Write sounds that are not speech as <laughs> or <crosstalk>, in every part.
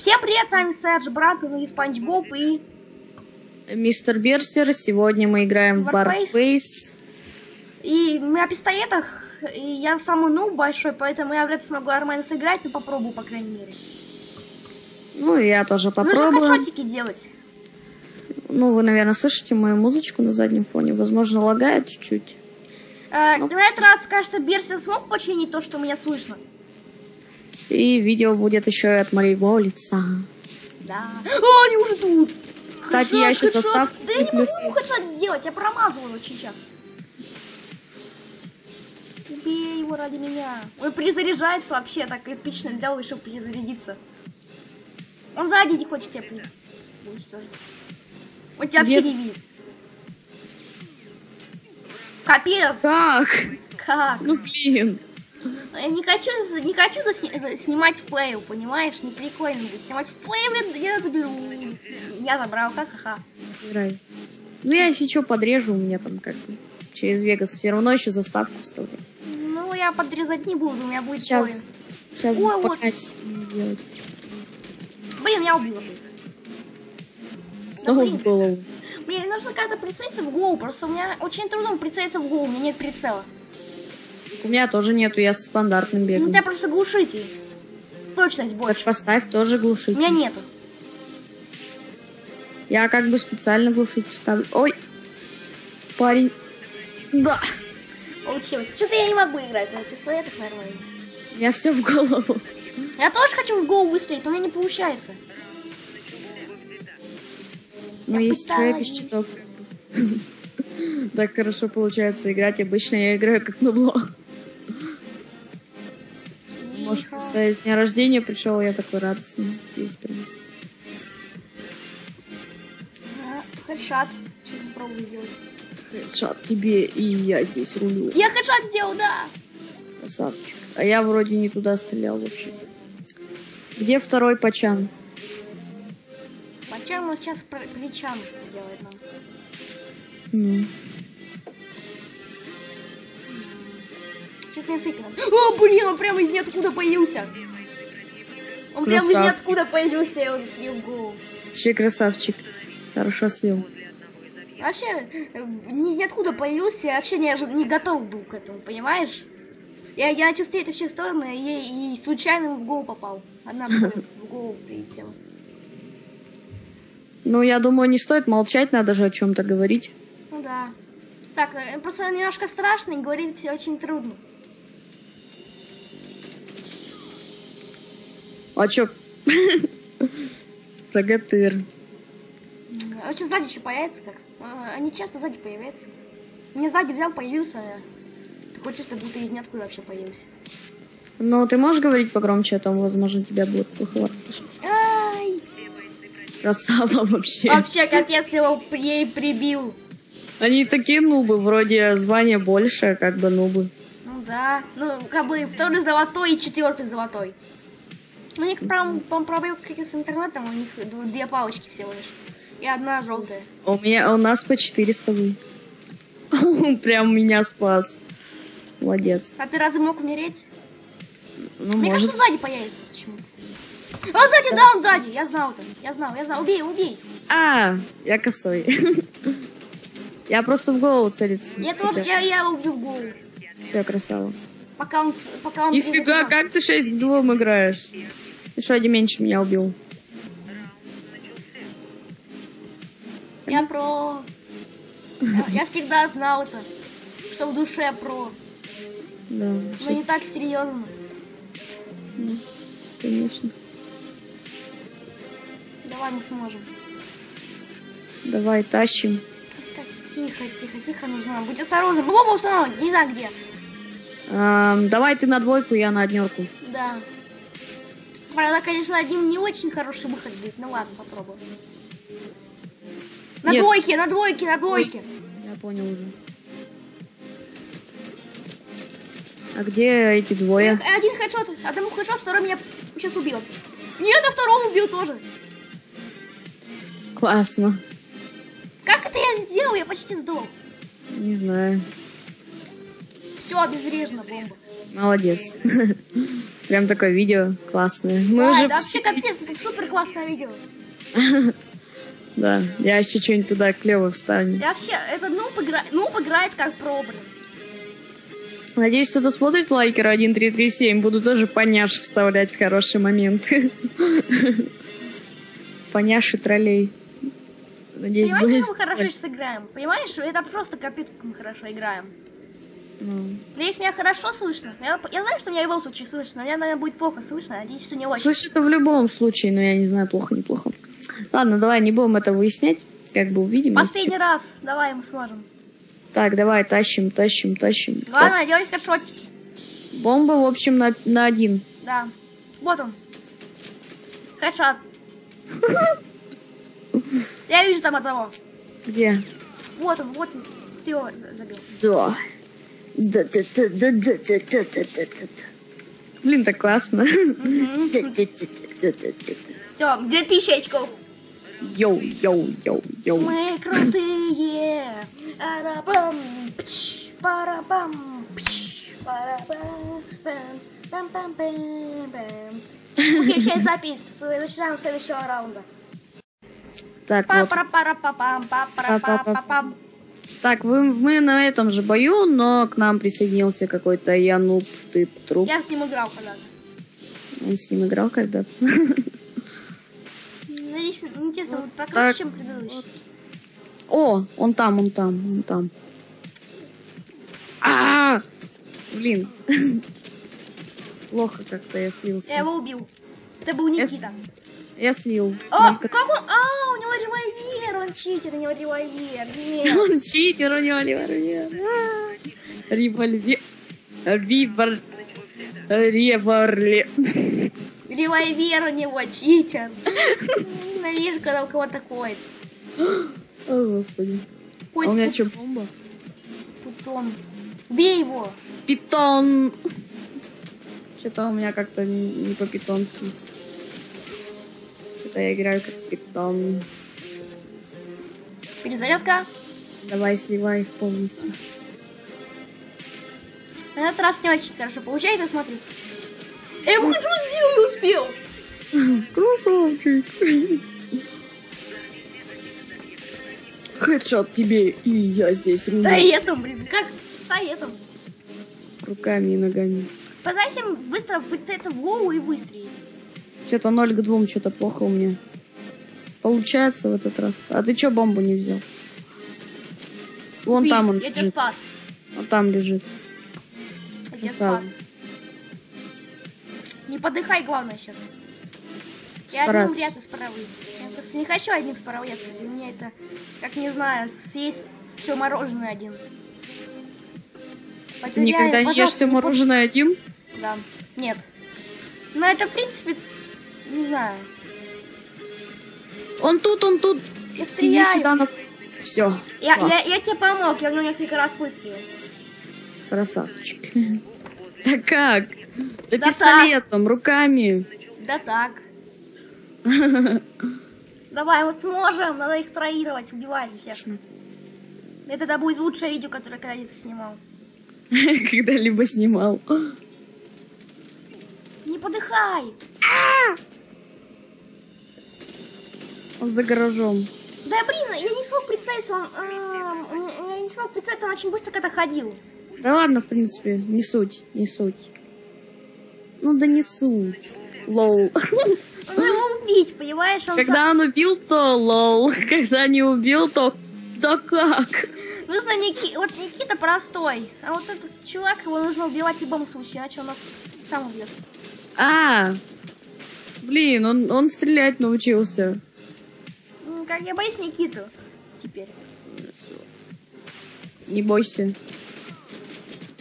Всем привет, с вами Сэдж, брат, и Спанч Боб, и... Мистер Берсер, сегодня мы играем в Warface. И мы на пистолетах, и я самый ну большой, поэтому я вряд ли смогу нормально сыграть, но попробую, по крайней мере. Ну, я тоже Нужно попробую. хедшотики делать. Ну, вы, наверное, слышите мою музычку на заднем фоне. Возможно, лагает чуть-чуть. Э, Ну, на этот раз, кажется, Берси смог починить то, что меня слышно. И видео будет еще и от моего лица. Да. О, они уже тут! Кстати, я хэдшот. заставку Да я не могу хэдшот сделать, я промазываю очень часто. Убей его ради меня. Он перезаряжается вообще, так эпично взял и решил перезарядиться. Он сзади не хочет тебя при- уничтожить. Он тебя вообще не видит. Капец! Как? Как? Ну, блин. Я не хочу, не хочу засни- за- снимать флейл, понимаешь? Не прикольно будет снимать флейл, я, заберу. Я забрал, ха-ха-ха. Играй. Ну, я если что подрежу, у меня там как бы через Вегас все равно еще заставку вставлять. Ну, я подрезать не буду, у меня будет Сейчас, сейчас Ой, буду вот. покачественнее делать. Блин, я убила. Снова в голову. Блин, нужно как-то прицелиться в голову, просто у меня очень трудно прицелиться в голову, у меня нет прицела. У меня тоже нету, я со стандартным Ну, бегом. у тебя просто глушитель. Точность больше. поставь тоже У глушитель. меня нету. Я как бы специально глушитель ставлю. Ой, парень. Да, Получилось. Что-то я не могу играть на пистолетах нормально. у меня все в голову. Я тоже хочу в голову выстрелить, но у меня не получается. Я я без пытаюсь. читов как бы. <laughs> Так хорошо получается играть. Обычно я играю как нубло. Из дня рождения пришел, я такой радостный. Весь прям. Хедшот. Сейчас попробую сделать. Шат тебе, и я здесь рулю. Я хедшот сделал, да. Красавчик. А я вроде не туда стрелял вообще. Где второй пачан? Почему он сейчас про- плечам сделает нам? М. Сыпано. О, блин, он прямо из ниоткуда появился. Он прямо из Красавчик. ниоткуда появился, я его съел в голову. Вообще красавчик. Хорошо слил. Вообще, ни из ниоткуда появился, я вообще не, не готов был к этому, понимаешь? Я, я начал стрелять во все стороны и, и случайно в голову попал. Пуля <laughs> в голову прилетела. Ну, я думаю, не стоит молчать, надо же о чем-то говорить. Ну да. Так, э, просто немножко страшно и говорить очень трудно. А чё? <laughs> Фрагатыр. Очень сзади еще появится как. А, Они часто сзади появляются. Мне сзади взял, появился. а Такое чувство, будто из ниоткуда вообще появился. Ну, ты можешь говорить погромче, а там, возможно, тебя будет плохо слышно. Ай! Красава вообще. Вообще, капец, его ей прибил. Они такие нубы, вроде звания больше, как бы нубы. Ну да. Ну, как бы второй золотой и четвертый золотой. У них прям, прям пробелки с интернетом, у них две палочки всего лишь. И одна желтая. У меня, у нас по 400 вы. Он <laughs> прям меня спас. Молодец. А ты разве мог умереть? Ну, Мне может. кажется, он сзади появится почему-то. А, сзади, да, он сзади. Я знал это. Я знал, я знал. Убей, убей. А, я косой. <laughs> Я просто в голову целиться. Я тоже, я, я убью в голову. Все, красава. Пока он, пока он... Нифига, как ты 6 к 2 играешь? Что, один меньше меня убил? Я про... Я, я всегда знал это. Что в душе про. Да, Но не так серьезно. конечно. Давай мы сможем. Давай, тащим. Так, тихо, тихо, тихо нужно. Будь осторожен. Бомба установлена, не знаю где. Ам, давай ты на двойку, я на однерку. Да. Правда, конечно, один не очень хороший выход будет. Ну ладно, попробуем. На Нет. двойке, на двойке, на двойке. Я понял уже. А где эти двое? Один хедшот, одному хедшот, второй меня сейчас убьет. Нет, а второго убил тоже. Классно. Как это я сделал? Я почти сдох. Не знаю. Все, обезврежена бомба. Молодец. <laughs> Прям такое видео классное. Мы Ой, уже да вообще капец, это супер классное видео. <laughs> Да, я еще что-нибудь туда клево вставлю. Я вообще, это нуб, игра... нуб играет как про, блин. Надеюсь, кто-то смотрит лайкер 1337. Буду тоже поняш вставлять в хорошие моменты. <laughs> Поняши троллей. Надеюсь, Понимаете, будет... мы хорошо сейчас играем? Понимаешь, это просто капец, как мы хорошо играем. Ну, Надеюсь, меня хорошо слышно. Я, я знаю, что меня в любом случае слышно, но меня, наверное, будет плохо слышно. Надеюсь, что не очень. Слышь, это в любом случае, но я не знаю, плохо, неплохо. Ладно, давай не будем это выяснять. Как бы увидим. Последний раз. Давай, мы сможем. Так, давай, тащим, тащим, тащим. Так, Главное, делать хэдшотики. бомба, в общем, на, на один. Да. Вот он. Хэдшот. <laughs> Я вижу там одного. Где? Вот он, вот он. Ты его забил. Да. Блин, так классно. Все, где тысяча очков? Йоу, йоу, йоу, йоу. Мы крутые. Арабам, пч, парабам, пч, парабам, пам, пам, пам, пам, Окей, сейчас запись. Начинаем следующего раунда. Так, вот. Папа, папа, папа, папа, папа, папа, папа. Так, вы, мы на этом же бою, но к нам присоединился какой-то Януп, ты труп. Я с ним играл когда-то. Он с ним играл когда-то. Надеюсь, интересно, вот покруче, так чем предыдущий. О, он там, он там, он там. А, блин. <laughs> Плохо как-то я Я слился. его убил. Это был Я Никита. Я слил. О, как он? А, у него револьвер, он читер, у него револьвер. Нет. Он читер, у него револьвер. А, Револьвер. Револьвер. Револьвер. Револьвер у него читер. Ненавижу, когда у кого такой. О, господи. А Пусть у меня пу- что, бомба? путон. Убей его. Питон. Что-то у меня как-то не не по-питонски. Что-то я играю как питон. Перезарядка. Давай сливай их полностью. На этот раз не очень хорошо получается, смотри. Я ему хочу сделать не успел. <laughs> Красавчик. Хедшот тебе, и я здесь руну Стоетом, блин, как стоетом. руками и ногами. Постарайся быстро прицелиться в голову и выстрелить. Что-то 0 к 2, что-то плохо у меня. Получается в этот раз. А ты что бомбу не взял? Вон Убей, там он Я тебя лежит. спас. Он там лежит. Я тебя спас. Не подыхай, главное сейчас. Я одним вряд ли справлюсь. Я просто не хочу одним справляться. Для меня это, как не знаю, съесть все мороженое один. Ты Потеряю, никогда не ешь все не мороженое один? Да. Нет. Но это, в принципе, не знаю. Он тут, он тут. Я Иди стреляю. сюда на... Все. Я, я, я тебе помог, я в него несколько раз выстрелил. Красавчик. <laughs> Да как? Да Да пистолетом, руками. Да так. <laughs> Давай, мы сможем, надо их троировать, убивать всех. Это тогда будет лучшее видео, которое я когда-либо снимал. <laughs> Когда-либо снимал. Не подыхай! За гаражом. Да блин, я не смог прицелиться, он, а, я не смог прицелиться, он очень быстро когда ходил. Да ладно, в принципе, не суть, не суть. Ну да не суть. Лол. Нужно его убить, понимаешь? Он Когда он убил, то лол. Когда не убил, то... Да как? сам- Нужно Ники... Вот Никита простой, а вот этот чувак, его нужно убивать в любом случае, иначе он нас сам убьет. А, блин, он, он стрелять научился. Ну, Как я боюсь Никиту теперь. Не бойся.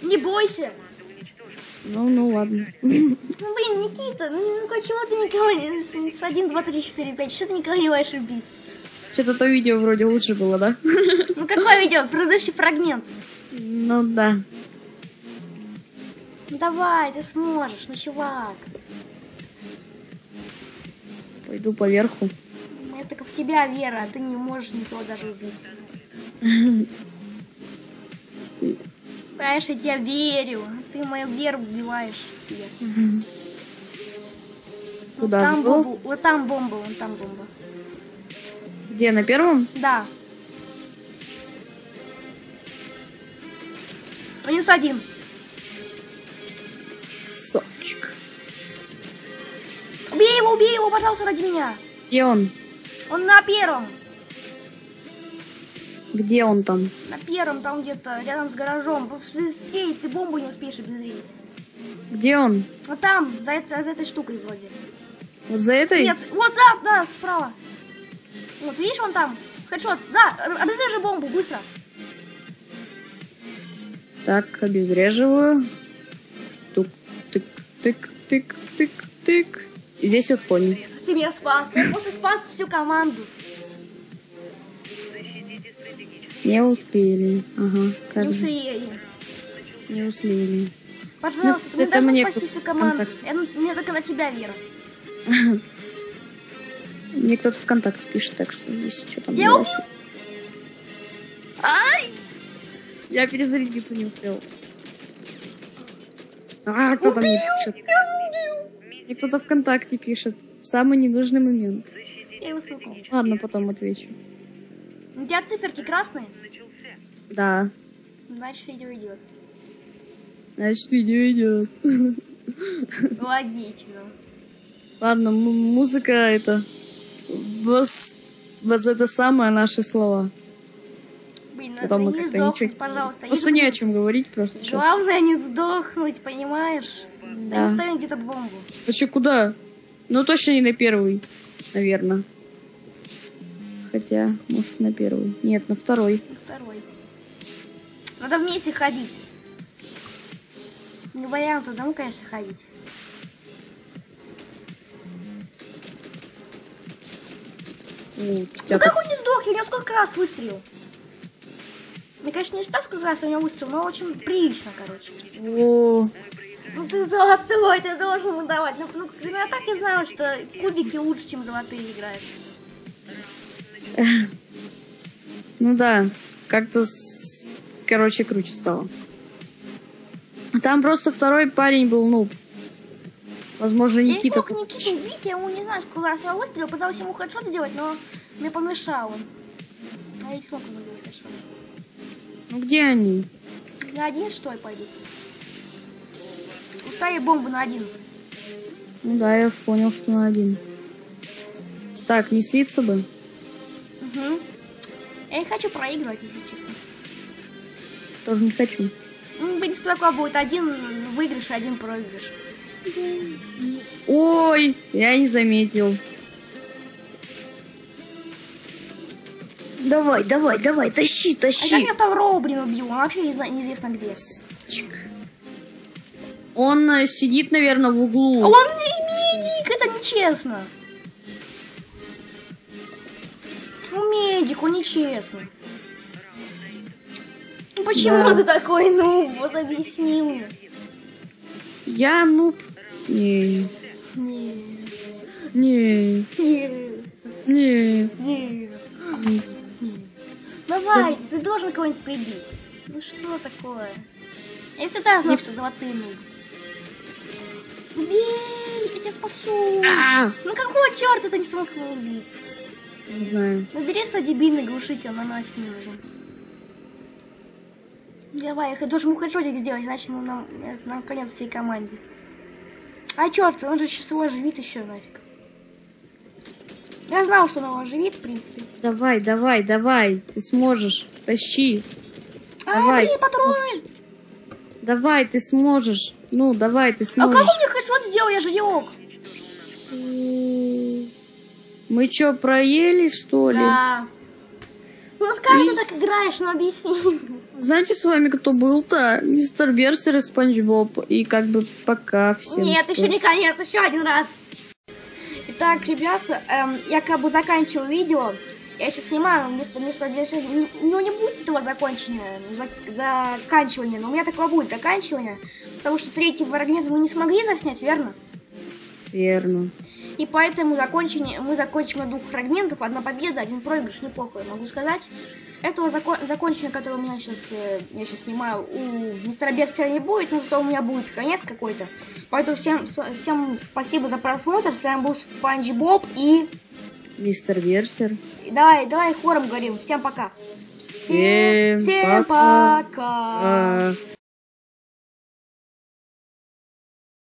Не бойся! Ну, ну ладно. Ну, блин, Никита, ну ну, почему ты никого не... С 1, 2, 3, 4, 5, что ты никого не можешь убить? Что-то то видео вроде лучше было, да? Ну, какое видео? Предыдущий фрагмент. Ну да. Ну, давай, ты сможешь, ну, чувак. Пойду поверху. Меня только в тебя вера, а ты не можешь никого даже убить. Понимаешь, я тебе верю. Ты мою веру убиваешь. Вот там бомбу, вот там бомба, вон там бомба. Где, на первом? Да. Минус один. Совчик. Убей его, убей его, пожалуйста, ради меня. Где он? Он на первом. Где он там? На первом, там где-то, рядом с гаражом. Быстрее, ты бомбу не успеешь обезвредить. Где он? Вот там, за, это- за этой штукой вроде. Вот за этой? Нет, вот да, да, справа. Вот, видишь, он там. Хэдшот, да, обезврежи бомбу, быстро. Так, обезвреживаю. Тук, тык, тык, тык, тык, тык. Здесь вот пони. Ты меня спас. Я просто спас всю команду. Не успели. Ага, как Не успели. Не успели. Пожалуйста, Ну, ты не это мне спасти всю команду. Я, мне только на тебя вера. <laughs> Мне кто-то ВКонтакте пишет, так что здесь что там Я. Ай! Я перезарядиться не успел. А, кто там мне пишет? Мне кто-то ВКонтакте пишет. В самый ненужный момент. Я его смогу. Ладно, потом отвечу. У тебя циферки красные? Да. Значит, видео идет. Значит, видео идет. <laughs> Логично. Ладно, музыка это... Вас... вас это самое наши слова. Блин, Потом мы как-то ничего... пожалуйста. Просто Не о чем говорить просто сейчас. Главное не сдохнуть, понимаешь? Да. Да. Ставим где-то бомбу. А че, куда? Ну, точно не на первый, наверное. Хотя, может, на первый. Нет, на второй. На второй. Надо вместе ходить. Не вариант одному, конечно, ходить. О, Ну тебя как он не сдох? Я у него сколько раз выстрелил? Мне, конечно, не так, сколько раз у него выстрел, но очень прилично, короче. О, Ну ты золотой, ты должен ему давать. Ну, ну, ну, я так и знала, что кубики лучше, чем золотые играют. ну да, как-то, короче, круче стало. Там просто второй парень был нуб. Возможно, Я не Никита... смог Никиту убить, я ему не знаю, сколько раз я выстрелил, пытался ему хедшот сделать, но мне помешал он. А я не смог ему сделать хедшот. Ну где они? На один что ли пойдут? Устави бомбу на один. Ну да, я уж понял, что на один. Так, не слиться бы. Угу. Я не хочу проигрывать, если честно. Тоже не хочу. Ну, в принципе, такое будет один выигрыш, один проигрыш. Ой, я не заметил. Давай, давай, давай, тащи, А как тащи. я Таврова, блин, убью? Он вообще неизвестно где. Чик. Он э, сидит, наверное, в А углу. Он не медик, это нечестно. Ну, медик, он нечестно. Ну, почему Да. ты такой, ну, вот объясни мне. Я, ну... Не, Не, не, не, не. не. Давай, ты должен кого-нибудь прибить. Ну что такое? Я всегда знал, что золотые нубы. Убей, я тебя спасу. А, Ну какого черта ты не смог его убить? Не знаю. Набери свой дебильный глушитель, он нафиг не нужен. Давай, я должен ему хедшотик сделать, иначе ну, нам, нам конец всей команде. А черт, он же сейчас его оживит еще нафиг. Я знал, что он его оживит, в принципе. Давай, давай, давай. Ты сможешь. Тащи. А, Давай, блин, патроны! Давай, ты сможешь. Ну, давай, ты А как сможешь. он мне хедшот сделал? Я же елок. Мы что, проели, что ли? Да. Ну вот как ты И- так играешь, ну объясни. Знаете, с вами кто был-то? Мистер Берсер и Спанч Боб. И как бы пока всем. Нет, что- еще не конец, еще один раз. Итак, ребята, эм, я как бы заканчиваю видео. Я сейчас снимаю вместо, вместо движения. Ну, не будет этого закончения, ну, за- заканчивания, но у меня такого будет заканчивание. Потому что третий фрагмент мы не смогли заснять, верно? Верно. И поэтому закончение, мы закончим на двух фрагментов. Одна победа, один проигрыш, неплохо, я могу сказать. этого закон- закончения, который у меня сейчас, я сейчас снимаю, у мистера Берстера не будет, но зато у меня будет конец какой-то. Поэтому всем, всем спасибо за просмотр. С вами был Спанч Боб и... Мистер Версер. и Давай, давай хором говорим. Всем пока. Всем Всем пока. пока. А,